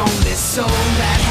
only soul that